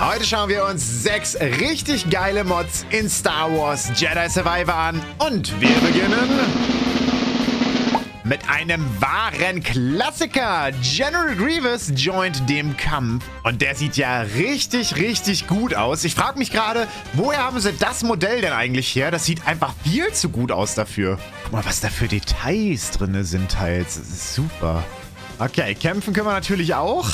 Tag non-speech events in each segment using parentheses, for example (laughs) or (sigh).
Heute schauen wir uns sechs richtig geile Mods in Star Wars Jedi Survivor an. Und wir beginnen mit einem wahren Klassiker. General Grievous joint dem Kampf. Und der sieht ja richtig, richtig gut aus. Ich frage mich gerade, woher haben sie das Modell denn eigentlich her? Das sieht einfach viel zu gut aus dafür. Guck mal, was da für Details drin sind teils. Das ist super. Okay, kämpfen können wir natürlich auch.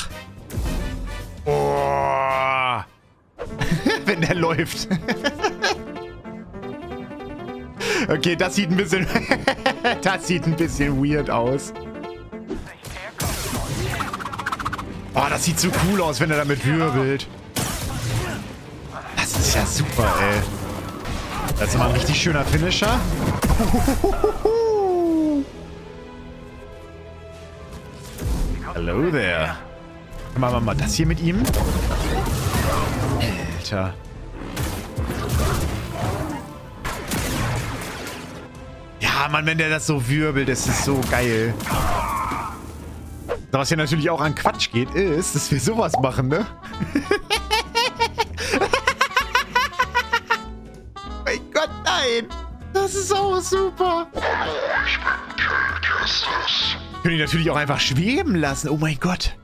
Wenn der läuft. okay, das sieht ein bisschen... (laughs) das sieht ein bisschen weird aus. Oh, das sieht so cool aus, wenn er damit wirbelt. Das ist ja super, ey. Das ist immer ein richtig schöner Finisher. (laughs) Hello there. Machen wir mal das hier mit ihm. Alter. Mann, wenn der das so wirbelt, das ist so geil. Was hier natürlich auch an Quatsch geht, ist, dass wir sowas machen, ne? (laughs) mein Gott, nein! Das ist auch super! Können die natürlich auch einfach schweben lassen. Oh mein Gott.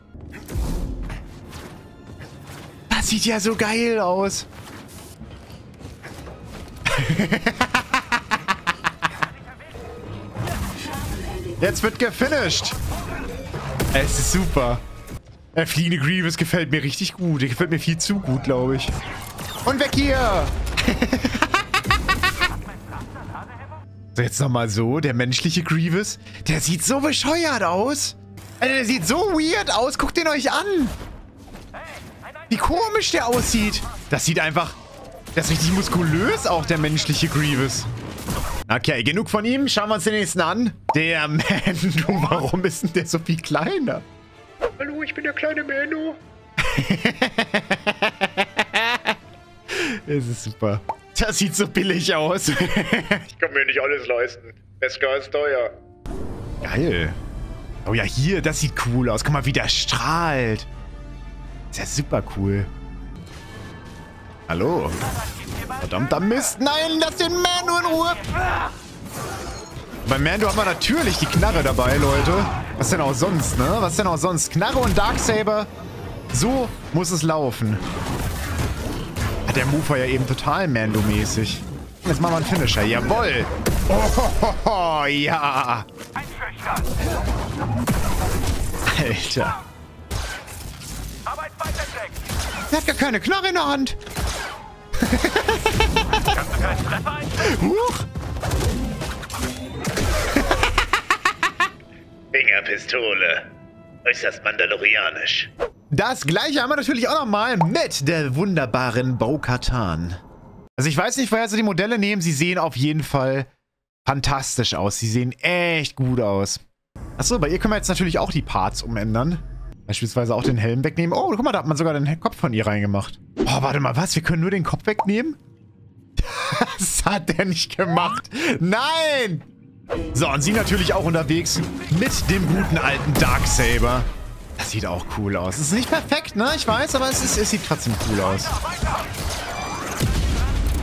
Das sieht ja so geil aus. (laughs) Jetzt wird gefinisht. Es ist super. Der fliegende Grievous gefällt mir richtig gut. Der gefällt mir viel zu gut, glaube ich. Und weg hier! (laughs) so, jetzt nochmal so. Der menschliche Grievous. Der sieht so bescheuert aus. Alter, der sieht so weird aus. Guckt den euch an. Wie komisch der aussieht. Das sieht einfach... Das ist richtig muskulös auch, der menschliche Grievous. Okay, genug von ihm. Schauen wir uns den nächsten an. Der (laughs) Mando. Warum ist denn der so viel kleiner? Hallo, ich bin der kleine Mando. (laughs) Es ist super. Das sieht so billig aus. (laughs) ich kann mir nicht alles leisten. Beskar ist teuer. Geil. Oh ja, hier, das sieht cool aus. Guck mal, wie der strahlt. Das ist ja super cool. Hallo. Verdammter Mist. Nein, lass den Mando in Ruhe. Bei Mando haben wir natürlich die Knarre dabei, Leute. Was denn auch sonst, ne? Was denn auch sonst? Knarre und Darksaber. So muss es laufen. Hat der Move war ja eben total Mando-mäßig. Jetzt machen wir einen Finisher. Jawoll. Oh, ja. Alter. Er hat gar keine Knarre in der Hand. Huch. (laughs) Fingerpistole. Äußerst mandalorianisch. Das gleiche haben wir natürlich auch nochmal mit der wunderbaren Bo-Katan. Also ich weiß nicht, woher sie die Modelle nehmen. Sie sehen auf jeden Fall fantastisch aus. Sie sehen echt gut aus. Achso, bei ihr können wir jetzt natürlich auch die Parts umändern. Beispielsweise auch den Helm wegnehmen. Oh, guck mal, da hat man sogar den Kopf von ihr reingemacht. Oh, warte mal, was? Wir können nur den Kopf wegnehmen? (laughs) Das hat er nicht gemacht. Nein! So, und sie natürlich auch unterwegs mit dem guten alten Darksaber. Das sieht auch cool aus. Es ist nicht perfekt, ne? Ich weiß, aber es, ist, es sieht trotzdem cool aus.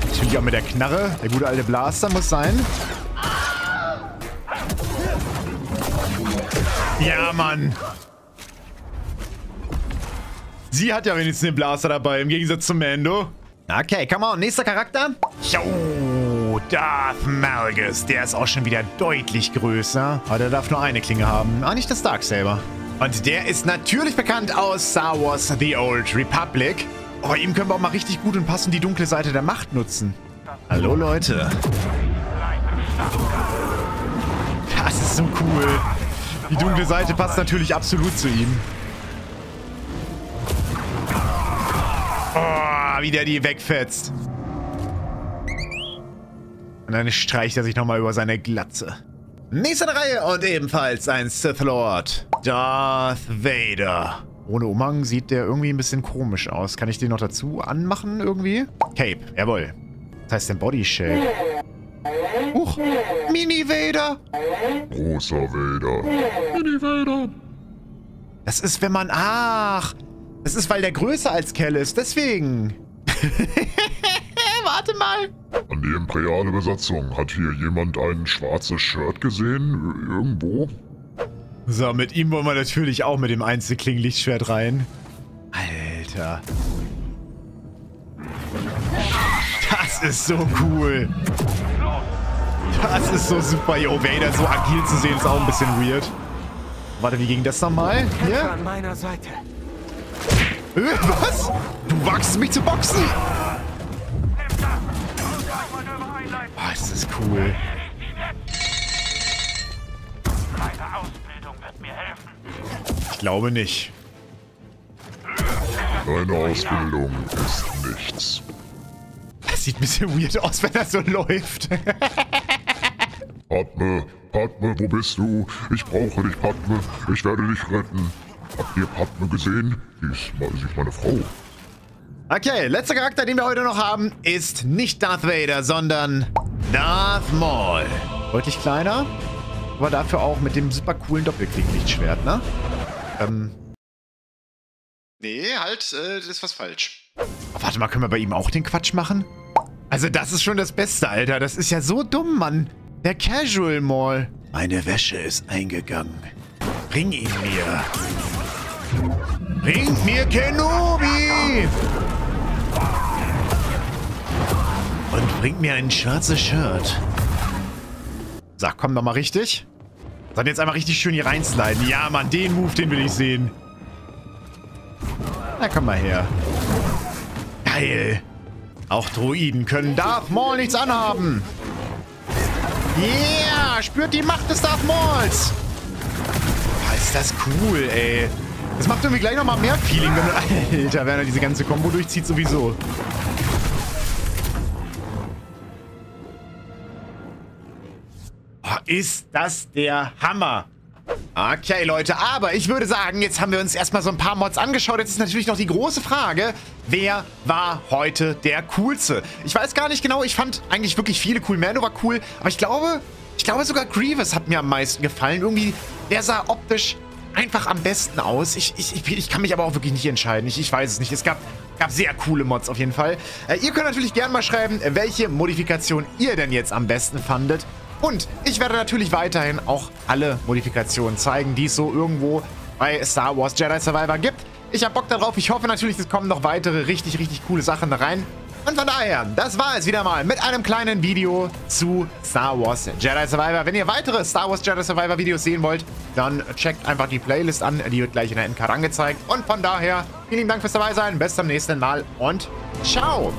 Natürlich auch mit der Knarre. Der gute alte Blaster muss sein. Ja, Mann. Sie hat ja wenigstens den Blaster dabei, im Gegensatz zu Mando. Okay, come on. Nächster Charakter. Jo, Darth Malgus. Der ist auch schon wieder deutlich größer. Aber der darf nur eine Klinge haben. Ah, nicht das Darksaber. Und der ist natürlich bekannt aus Star Wars The Old Republic. Oh, ihm können wir auch mal richtig gut und passend die dunkle Seite der Macht nutzen. Hallo, Leute. Das ist so cool. Die dunkle Seite passt natürlich absolut zu ihm. Oh, wie der die wegfetzt. Und dann streicht er sich nochmal über seine Glatze. Nächste Reihe und ebenfalls ein Sith Lord. Darth Vader. Ohne Umhang sieht der irgendwie ein bisschen komisch aus. Kann ich den noch dazu anmachen irgendwie? Cape, jawohl. Das heißt den Body Shape. Huch, Mini Vader. Großer Vader. Mini Vader. Das ist, wenn man... Ach, Das ist, weil der größer als Kell ist. Deswegen. (laughs) Warte mal. An die imperiale Besatzung. Hat hier jemand ein schwarzes Shirt gesehen? Irgendwo? So, mit ihm wollen wir natürlich auch mit dem Einzelkling-Lichtschwert rein. Alter. Das ist so cool. Das ist so super. Yo, Vader so agil zu sehen, ist auch ein bisschen weird. Warte, wie ging das nochmal? Hier? An meiner Seite. Was? Du wagst mich zu boxen? Oh, ist das cool. Ich glaube nicht. Deine Ausbildung ist nichts. Das sieht ein bisschen weird aus, wenn das so läuft. Padme, Padme, wo bist du? Ich brauche dich, Padme. Ich werde dich retten. Habt ihr Padme gesehen? Sie ist, ist meine Frau. Okay, letzter Charakter, den wir heute noch haben, ist nicht Darth Vader, sondern Darth Maul. Deutlich kleiner, aber dafür auch mit dem super coolen Doppelkling-Lichtschwert, ne? Ähm. Nee, halt, äh, das ist was falsch. Oh, warte mal, können wir bei ihm auch den Quatsch machen? Also das ist schon das Beste, Alter. Das ist ja so dumm, Mann. Der Casual Maul. Meine Wäsche ist eingegangen. Bring ihn mir. Bring mir Kenobi! Und bringt mir ein schwarzes Shirt. Sag, komm doch mal richtig. Sollen jetzt einmal richtig schön hier reinsliden. Ja, Mann, den Move, den will ich sehen. Na, komm mal her. Geil. Auch Droiden können Darth Maul nichts anhaben. Yeah, spürt die Macht des Darth Mauls. Boah, ist das cool, ey. Das macht irgendwie gleich nochmal mehr Feeling, wenn... (laughs) Alter, wenn er diese ganze Combo durchzieht sowieso. Oh, ist das der Hammer. Okay, Leute, aber ich würde sagen, jetzt haben wir uns erstmal so ein paar Mods angeschaut. Jetzt ist natürlich noch die große Frage, wer war heute der Coolste? Ich weiß gar nicht genau, ich fand eigentlich wirklich viele cool. Mando war cool, aber ich glaube, ich glaube sogar Grievous hat mir am meisten gefallen. Irgendwie, der sah optisch einfach am besten aus. Ich, ich, ich, ich kann mich aber auch wirklich nicht entscheiden. Ich, ich weiß es nicht. Es gab, gab sehr coole Mods auf jeden Fall. Äh, ihr könnt natürlich gerne mal schreiben, welche Modifikation ihr denn jetzt am besten fandet. Und ich werde natürlich weiterhin auch alle Modifikationen zeigen, die es so irgendwo bei Star Wars Jedi Survivor gibt. Ich habe Bock darauf. Ich hoffe natürlich, es kommen noch weitere richtig, richtig coole Sachen da rein. Und von daher, das war es wieder mal mit einem kleinen Video zu Star Wars Jedi Survivor. Wenn ihr weitere Star Wars Jedi Survivor Videos sehen wollt, dann checkt einfach die Playlist an. Die wird gleich in der Endcard angezeigt. Und von daher, vielen Dank fürs dabei sein. Bis zum nächsten Mal und ciao!